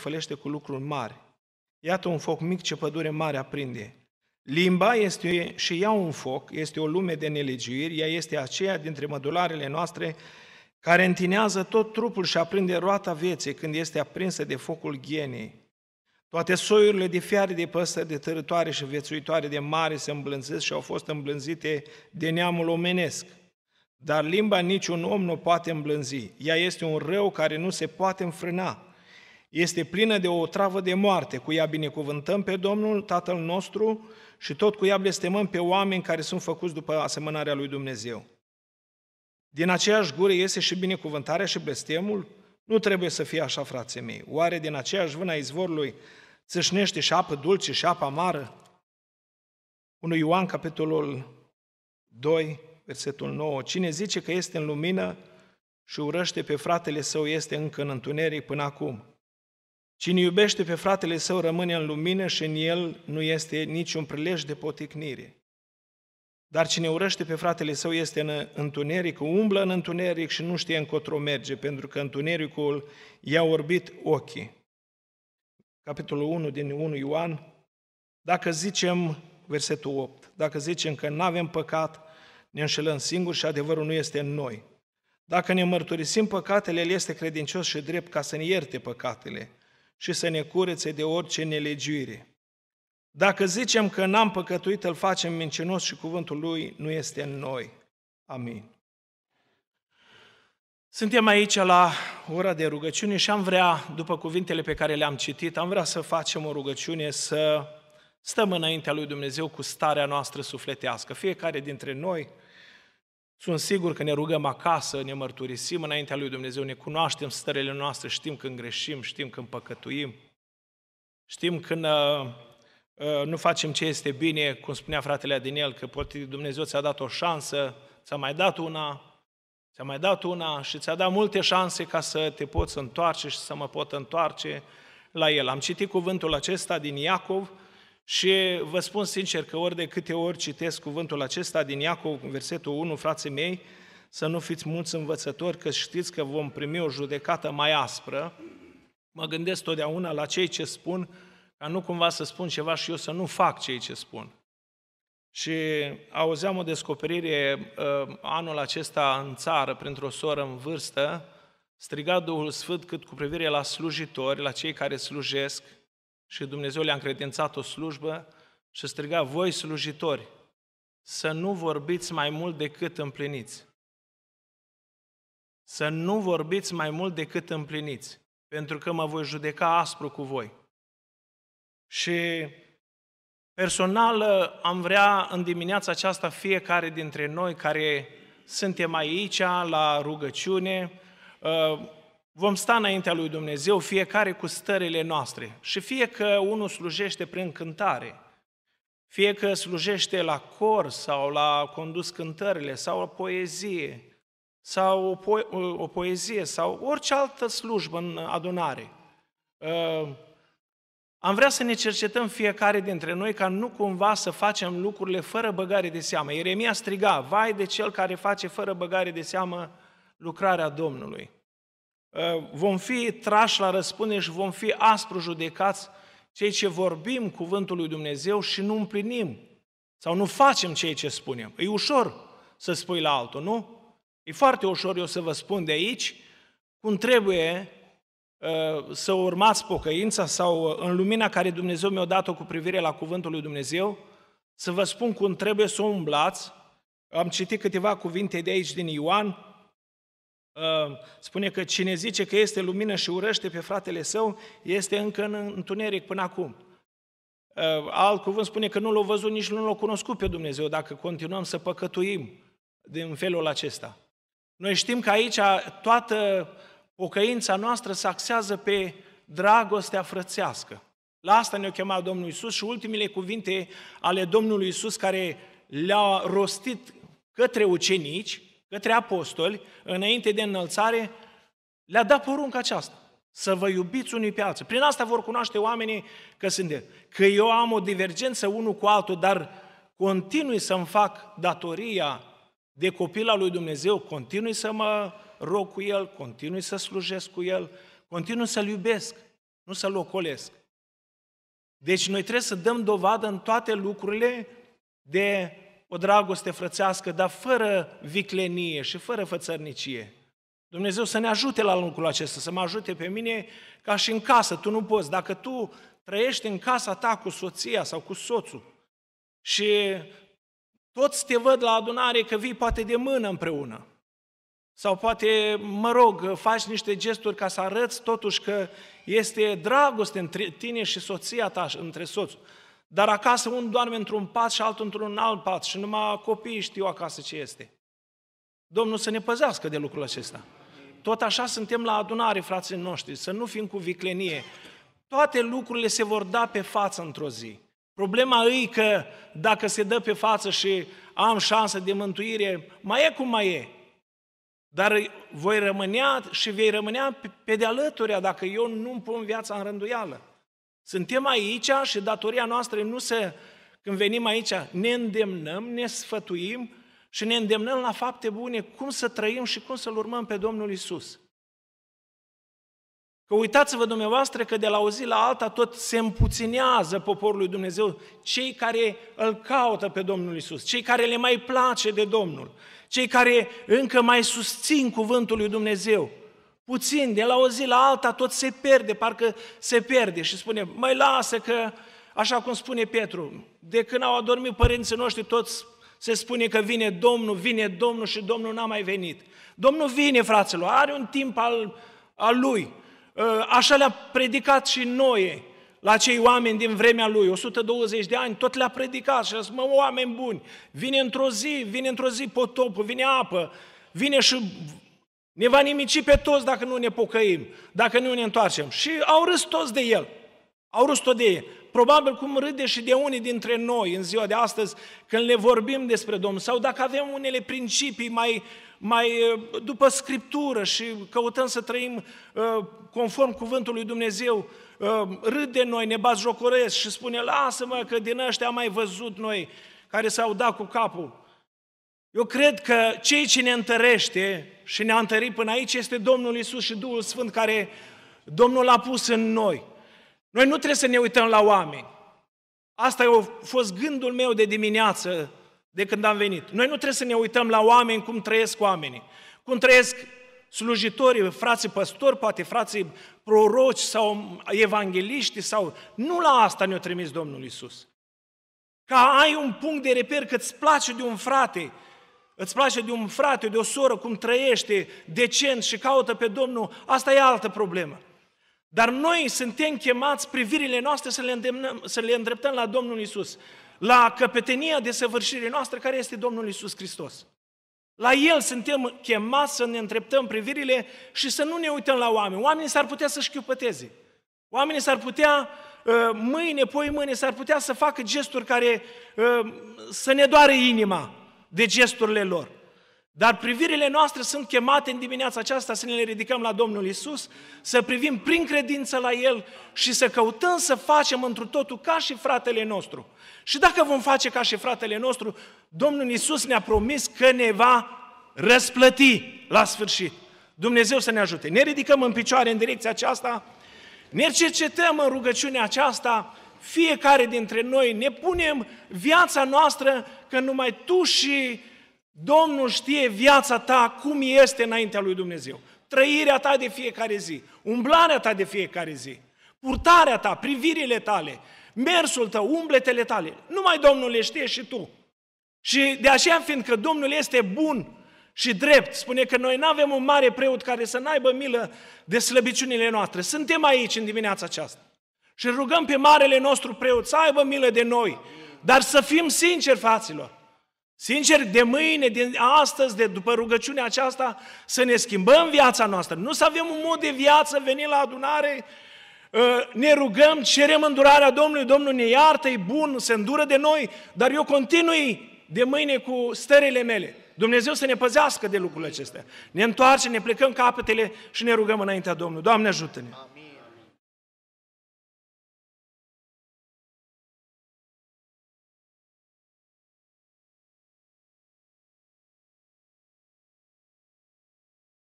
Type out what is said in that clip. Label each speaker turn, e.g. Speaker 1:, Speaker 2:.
Speaker 1: fălește cu lucruri mari. Iată un foc mic ce pădure mare aprinde. Limba este și ea un foc, este o lume de nelegiuiri, ea este aceea dintre mădularele noastre care întinează tot trupul și aprinde roata vieții când este aprinsă de focul ghenei. Toate soiurile de fiare de păsări, de tărătoare și viețuitoare de mare se îmblânzesc și au fost îmblânzite de neamul omenesc. Dar limba niciun om nu poate îmblânzi. Ea este un rău care nu se poate înfrâna. Este plină de o travă de moarte. Cu ea binecuvântăm pe Domnul, Tatăl nostru, și tot cu ea blestemăm pe oameni care sunt făcuți după asemănarea lui Dumnezeu. Din aceeași gură iese și binecuvântarea și blestemul? Nu trebuie să fie așa, frații mei. Oare din aceeași vână a izvorului țâșnește și apă dulce și apă amară? 1 Ioan, capitolul 2, versetul 9. Cine zice că este în lumină și urăște pe fratele său este încă în întuneric până acum. Cine iubește pe fratele său rămâne în lumină și în el nu este niciun prilej de poticnire. Dar cine urăște pe fratele său este în întuneric, umblă în întuneric și nu știe încotro merge, pentru că întunericul i-a orbit ochii. Capitolul 1 din 1 Ioan, dacă zicem, versetul 8, dacă zicem că nu avem păcat, ne înșelăm singuri și adevărul nu este în noi. Dacă ne mărturisim păcatele, El este credincios și drept ca să ne ierte păcatele și să ne curețe de orice nelegiuire. Dacă zicem că n-am păcătuit, îl facem mincinos și cuvântul lui nu este în noi. Amin. Suntem aici la ora de rugăciune și am vrea, după cuvintele pe care le-am citit, am vrea să facem o rugăciune, să stăm înaintea lui Dumnezeu cu starea noastră sufletească. Fiecare dintre noi, sunt sigur că ne rugăm acasă, ne mărturisim înaintea lui Dumnezeu, ne cunoaștem stările noastre, știm când greșim, știm când păcătuim, știm când uh, uh, nu facem ce este bine, cum spunea fratele Adinel, că poate Dumnezeu ți-a dat o șansă, ți-a mai dat una, ți-a mai dat una și ți-a dat multe șanse ca să te poți întoarce și să mă pot întoarce la El. Am citit cuvântul acesta din Iacov, și vă spun sincer că ori de câte ori citesc cuvântul acesta din Iacov, versetul 1, frații mei, să nu fiți mulți învățători, că știți că vom primi o judecată mai aspră. Mă gândesc totdeauna la cei ce spun, ca nu cumva să spun ceva și eu să nu fac cei ce spun. Și auzeam o descoperire uh, anul acesta în țară, printr-o soră în vârstă, striga Duhul Sfânt cât cu privire la slujitori, la cei care slujesc, și Dumnezeu le-a încredințat o slujbă și striga, voi slujitori, să nu vorbiți mai mult decât împliniți. Să nu vorbiți mai mult decât împliniți, pentru că mă voi judeca aspru cu voi. Și personal am vrea în dimineața aceasta fiecare dintre noi care suntem aici la rugăciune, Vom sta înaintea lui Dumnezeu, fiecare cu stările noastre. Și fie că unul slujește prin cântare, fie că slujește la cor sau la condus cântările sau la poezie, sau o, po- o poezie sau orice altă slujbă în adunare. Uh, am vrea să ne cercetăm fiecare dintre noi ca nu cumva să facem lucrurile fără băgare de seamă. Ieremia striga, vai de cel care face fără băgare de seamă lucrarea Domnului. Uh, vom fi trași la răspundere și vom fi aspru judecați cei ce vorbim cuvântul lui Dumnezeu și nu împlinim sau nu facem ceea ce spunem. E ușor să spui la altul, nu? E foarte ușor eu să vă spun de aici cum trebuie uh, să urmați pocăința sau uh, în lumina care Dumnezeu mi-a dat-o cu privire la cuvântul lui Dumnezeu, să vă spun cum trebuie să umblați. Am citit câteva cuvinte de aici din Ioan, Uh, spune că cine zice că este lumină și urăște pe fratele său, este încă în întuneric până acum. Uh, alt cuvânt spune că nu l-a văzut, nici nu l-a cunoscut pe Dumnezeu, dacă continuăm să păcătuim din felul acesta. Noi știm că aici toată pocăința noastră se axează pe dragostea frățească. La asta ne-a chemat Domnul Isus și ultimele cuvinte ale Domnului Isus care le-a rostit către ucenici către apostoli, înainte de înălțare, le-a dat porunca aceasta. Să vă iubiți unii pe alții. Prin asta vor cunoaște oamenii că sunt de. Că eu am o divergență unul cu altul, dar continui să-mi fac datoria de copil al lui Dumnezeu, continui să mă rog cu El, continui să slujesc cu El, continui să-L iubesc. nu să-l ocolesc. Deci noi trebuie să dăm dovadă în toate lucrurile de o dragoste frățească, dar fără viclenie și fără fățărnicie. Dumnezeu să ne ajute la lucrul acesta, să mă ajute pe mine ca și în casă. Tu nu poți. Dacă tu trăiești în casa ta cu soția sau cu soțul și toți te văd la adunare că vii poate de mână împreună, sau poate, mă rog, faci niște gesturi ca să arăți totuși că este dragoste între tine și soția ta, între soțul. Dar acasă unul doarme într-un pat și altul într-un alt pat și numai copiii știu acasă ce este. Domnul să ne păzească de lucrul acesta. Tot așa suntem la adunare, frații noștri, să nu fim cu viclenie. Toate lucrurile se vor da pe față într-o zi. Problema e că dacă se dă pe față și am șansă de mântuire, mai e cum mai e. Dar voi rămânea și vei rămânea pe de alături dacă eu nu-mi pun viața în rânduială. Suntem aici și datoria noastră e nu să, când venim aici, ne îndemnăm, ne sfătuim și ne îndemnăm la fapte bune, cum să trăim și cum să-L urmăm pe Domnul Isus. Că uitați-vă dumneavoastră că de la o zi la alta tot se împuținează poporul lui Dumnezeu, cei care îl caută pe Domnul Isus, cei care le mai place de Domnul, cei care încă mai susțin cuvântul lui Dumnezeu. Puțin, de la o zi la alta tot se pierde, parcă se pierde și spune, mai lasă că, așa cum spune Petru, de când au adormit părinții noștri, toți se spune că vine Domnul, vine Domnul și Domnul n-a mai venit. Domnul vine, fraților, are un timp al, al lui. Ă, așa le-a predicat și noi la cei oameni din vremea lui, 120 de ani, tot le-a predicat și a zis, mă, oameni buni, vine într-o zi, vine într-o zi potopul, vine apă, vine și ne va nimici pe toți dacă nu ne pocăim, dacă nu ne întoarcem. Și au râs toți de el. Au râs tot de el. Probabil cum râde și de unii dintre noi în ziua de astăzi când le vorbim despre Domnul. Sau dacă avem unele principii mai, mai după Scriptură și căutăm să trăim uh, conform cuvântului Dumnezeu, uh, râd de noi, ne bați jocoresc și spune, lasă-mă că din ăștia am mai văzut noi care s-au dat cu capul. Eu cred că cei ce ne întărește și ne-a întărit până aici este Domnul Isus și Duhul Sfânt care Domnul a pus în noi. Noi nu trebuie să ne uităm la oameni. Asta a fost gândul meu de dimineață, de când am venit. Noi nu trebuie să ne uităm la oameni cum trăiesc oamenii, cum trăiesc slujitorii, frații păstori, poate frații proroci sau evangeliști sau... Nu la asta ne-a trimis Domnul Isus. Ca ai un punct de reper că îți place de un frate, îți place de un frate, de o soră, cum trăiește decent și caută pe Domnul, asta e altă problemă. Dar noi suntem chemați privirile noastre să le, îndemnăm, să le îndreptăm la Domnul Isus, la căpetenia de săvârșire noastră care este Domnul Isus Hristos. La El suntem chemați să ne îndreptăm privirile și să nu ne uităm la oameni. Oamenii s-ar putea să-și șchiupăteze. Oamenii s-ar putea, ă, mâine, poi mâine, s-ar putea să facă gesturi care ă, să ne doare inima de gesturile lor. Dar privirile noastre sunt chemate în dimineața aceasta să ne le ridicăm la Domnul Isus, să privim prin credință la El și să căutăm să facem întru totul ca și fratele nostru. Și dacă vom face ca și fratele nostru, Domnul Isus ne-a promis că ne va răsplăti la sfârșit. Dumnezeu să ne ajute. Ne ridicăm în picioare în direcția aceasta, ne cercetăm în rugăciunea aceasta, fiecare dintre noi, ne punem viața noastră că numai tu și Domnul știe viața ta cum este înaintea lui Dumnezeu. Trăirea ta de fiecare zi, umblarea ta de fiecare zi, purtarea ta, privirile tale, mersul tău, umbletele tale. Numai Domnul le știe și tu. Și de aceea, fiindcă Domnul este bun și drept, spune că noi nu avem un mare preot care să n-aibă milă de slăbiciunile noastre. Suntem aici în dimineața aceasta. Și rugăm pe marele nostru preot să aibă milă de noi. Dar să fim sinceri, fraților. Sincer, de mâine, de astăzi, de după rugăciunea aceasta, să ne schimbăm viața noastră. Nu să avem un mod de viață, venim la adunare, ă, ne rugăm, cerem îndurarea Domnului, Domnul ne iartă, e bun, se îndură de noi, dar eu continui de mâine cu stările mele. Dumnezeu să ne păzească de lucrurile acestea. Ne întoarcem, ne plecăm capetele și ne rugăm înaintea Domnului. Doamne ajută-ne! Amin.